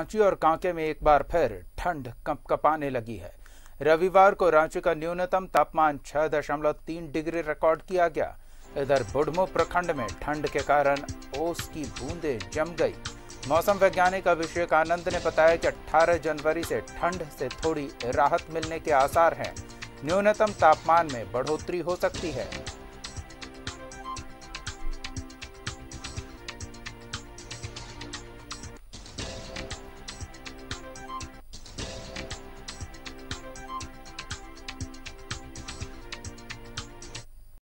रांची और कांके में एक बार फिर ठंड कपकपाने लगी है। रविवार को रांची का न्यूनतम तापमान 6.3 डिग्री रिकॉर्ड किया गया। इधर बुढ़मू प्रखंड में ठंड के कारण ओस की बूंदें जम गई। मौसम वैज्ञानिक अभिषेक आनंद ने बताया कि 18 जनवरी से ठंड से थोड़ी राहत मिलने के आसार हैं। न्यूनतम तापमान में बढ़ोतरी हो सकती है।